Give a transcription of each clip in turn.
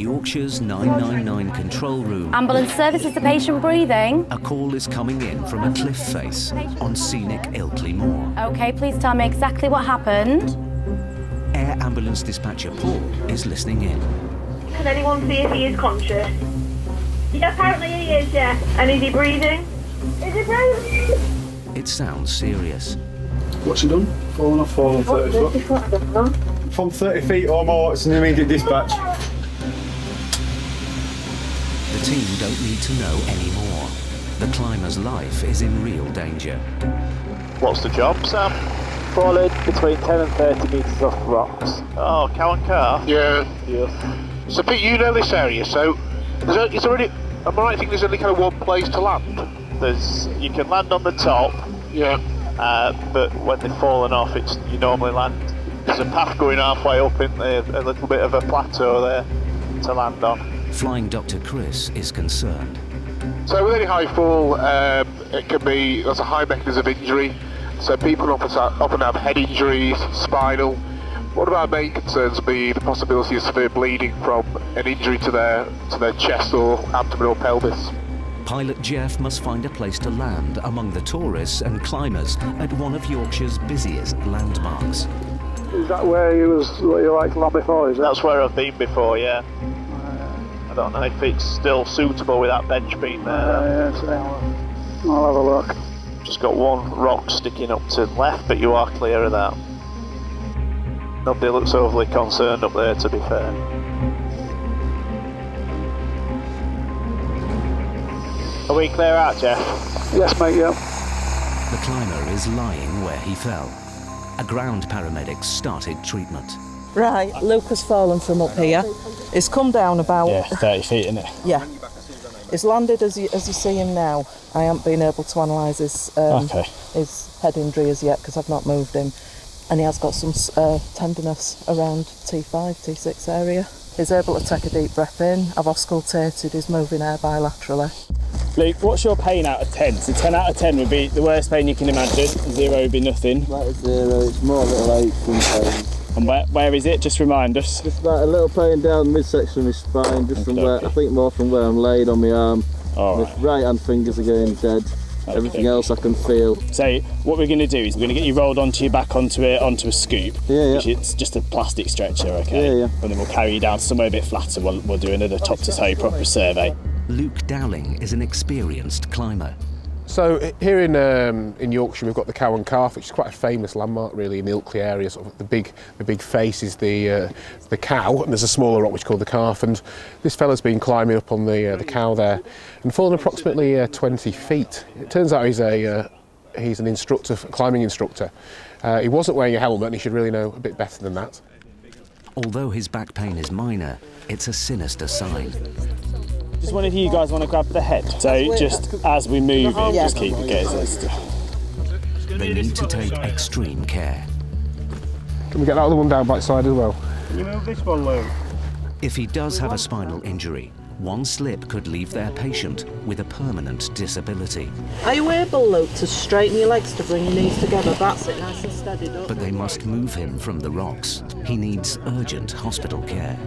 Yorkshire's 999 control room, Ambulance service, is the patient breathing? a call is coming in from a cliff face on scenic Ilkley Moor. Okay, please tell me exactly what happened. Air ambulance dispatcher Paul is listening in. Can anyone see if he is conscious? Yeah, apparently he is, yeah. And is he breathing? Is he breathing? It sounds serious. What's he done? Fallen off, fallen 30 foot. From 30 feet or more, it's an immediate dispatch. The team don't need to know anymore. The climber's life is in real danger. What's the job, Sam? Falling between 10 and 30 metres off rocks. Oh, Cow and Calf? Yeah. Yes. So, Pete, you know this area, so is there, is there any, am I right thinking there's only kind of one place to land? There's, you can land on the top, Yeah. uh, but when they've fallen off, it's you normally land. There's a path going halfway up in there, a little bit of a plateau there to land on. Flying Dr. Chris is concerned. So with any high fall, um, it can be, there's a high mechanism of injury. So people often, often have head injuries, spinal. One of our main concerns would be the possibility of severe bleeding from an injury to their, to their chest or abdomen or pelvis. Pilot Jeff must find a place to land among the tourists and climbers at one of Yorkshire's busiest landmarks. Is that where you was, what you like to land before, is it? That's where I've been before, yeah. I don't know if it's still suitable with that bench being there. Uh, yeah, so I'll have a look. Just got one rock sticking up to the left, but you are clear of that. Nobody looks overly concerned up there, to be fair. Are we clear out, Jeff? Yes, mate, yeah. The climber is lying where he fell. A ground paramedic started treatment. Right, Luke has fallen from up here. He's come down about. Yeah, 30 feet, isn't it? Yeah. He's landed as you, as you see him now. I haven't been able to analyse his um, Okay. his head injury as yet because I've not moved him, and he has got some uh, tenderness around T5, T6 area. He's able to take a deep breath in. I've auscultated his moving air bilaterally. Luke, what's your pain out of 10? So 10 out of 10 would be the worst pain you can imagine. Zero would be nothing. That is zero, it's more little aches and pains. And where, where is it? Just remind us. Just like a little pain down the midsection of my spine, just from where, I think more from where I'm laid on my arm. All my right. right hand fingers are going dead. Everything else I can feel. So what we're going to do is we're going to get you rolled onto your back onto a, onto a scoop. Yeah, yeah. Which is just a plastic stretcher, okay? Yeah, yeah. And then we'll carry you down somewhere a bit flatter. We'll, we'll do another top to toe proper survey. Luke Dowling is an experienced climber. So here in um, in Yorkshire, we've got the Cow and Calf, which is quite a famous landmark, really, in the Ilkley area. Sort of the big, the big face is the uh, the cow, and there's a smaller rock which is called the calf. And this fella's been climbing up on the uh, the cow there, and fallen approximately uh, 20 feet. It turns out he's a uh, he's an instructor, climbing instructor. Uh, he wasn't wearing a helmet, and he should really know a bit better than that. Although his back pain is minor, it's a sinister sign. Just one of you guys want to grab the head. So just as we move in, just keep it gaze. They need to take extreme care. Can we get that other one down by side as well? Can you move this one, Luke? If he does have a spinal injury, one slip could leave their patient with a permanent disability. Are you able, Luke, to straighten your legs to bring your knees together? That's it, nice and steady. Don't But they must move him from the rocks. He needs urgent hospital care.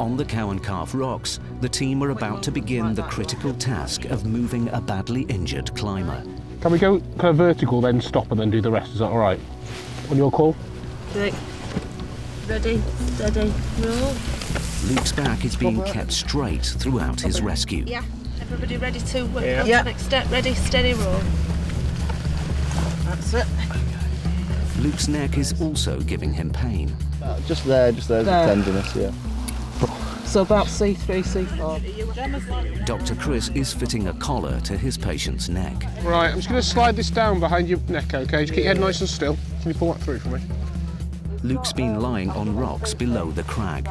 On the Cow and Calf rocks, the team are about to begin the critical task of moving a badly injured climber. Can we go kind of vertical, then stop, and then do the rest? Is that all right? On your call. Ready, steady, roll. Luke's back is being kept straight throughout his rescue. Yeah, everybody ready to work Yeah. on Yeah. the next step? Ready, steady, roll. That's it. Luke's neck is also giving him pain. Uh, just there, just there's There. the tenderness, yeah. So about C3, C4. Dr. Chris is fitting a collar to his patient's neck. Right, I'm just going to slide this down behind your neck, okay? Just keep your head nice and still. Can you pull that through for me? Luke's been lying on rocks below the crag.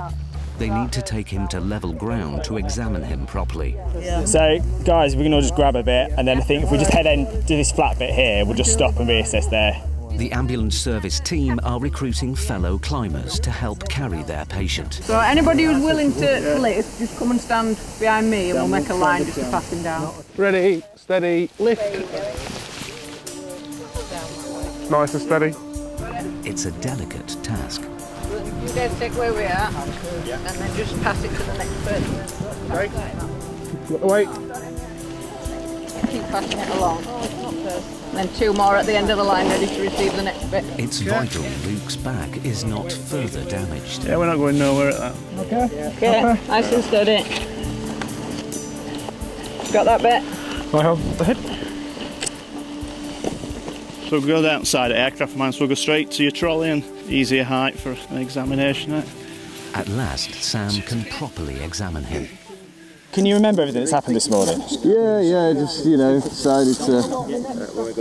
They need to take him to level ground to examine him properly. So, guys, we can all just grab a bit, and then I think if we just head in to this flat bit here, we'll just stop and reassess there. The ambulance service team are recruiting fellow climbers to help carry their patient. So anybody who's willing to lift, just come and stand behind me and we'll make a line just to pass him down. Ready, steady, lift. Nice and steady. It's a delicate task. you guys take where we are and then just pass it to the next person. Right. Wait. Keep passing it along. And then two more at the end of the line ready to receive the next bit. It's vital Luke's back is not further damaged. Yeah, we're not going nowhere at that. Okay. Okay, nice and steady. Got that bit? I have the head. So we'll go outside at aircraft mine, so we'll go straight to your trolley and easier height for an examination. Eh? At last, Sam can properly examine him. Can you remember everything that's happened this morning? Yeah, yeah, just, you know, decided to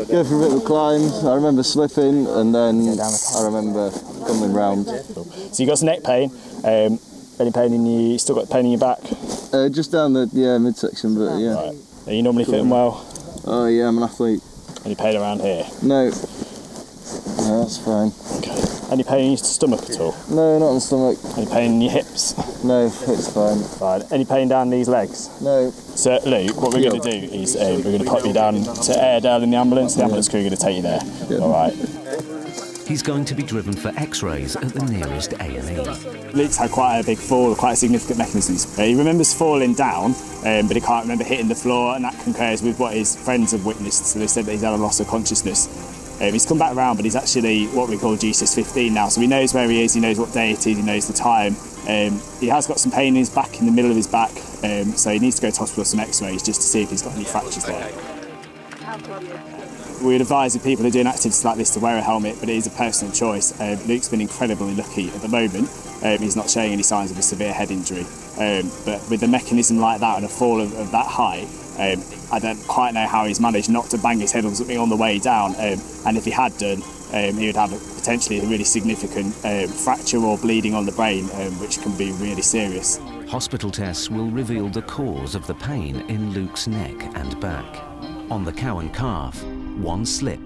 go for a bit of a climb. I remember slipping and then I remember coming round. So you got some neck pain, um, any pain in your, you still got pain in your back? Uh, just down the yeah midsection, but yeah. Right. Are you normally fitting well? Oh yeah, I'm an athlete. Any pain around here? No. No, that's fine. Okay. Any pain in your stomach at all? No, not in the stomach. Any pain in your hips? No, it's fine. Fine. Any pain down these legs? No. So Luke, what we're Yeah. going to do is um, we're going to pop you down to Airedale in the ambulance. The ambulance crew are going to take you there. All right. He's going to be driven for x-rays at the nearest A&E. Luke's had quite a big fall, quite a significant mechanisms. Uh, he remembers falling down, um, but he can't remember hitting the floor, and that concurs with what his friends have witnessed. So they said that he's had a loss of consciousness. Um, he's come back around, but he's actually what we call GCS 15 now, so he knows where he is, he knows what day it is, he knows the time. Um, he has got some pain in his back, in the middle of his back, um, so he needs to go to hospital for some x-rays just to see if he's got any fractures there. We'd advise if people who are doing activities like this to wear a helmet, but it is a personal choice. Um, Luke's been incredibly lucky at the moment. Um, he's not showing any signs of a severe head injury. Um, but with a mechanism like that and a fall of, of that height, um, I don't quite know how he's managed not to bang his head on something on the way down. Um, and if he had done, um, he would have a, potentially a really significant um, fracture or bleeding on the brain, um, which can be really serious. Hospital tests will reveal the cause of the pain in Luke's neck and back. On the cow and calf, one slip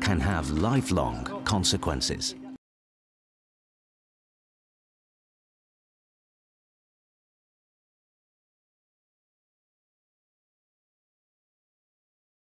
can have lifelong consequences.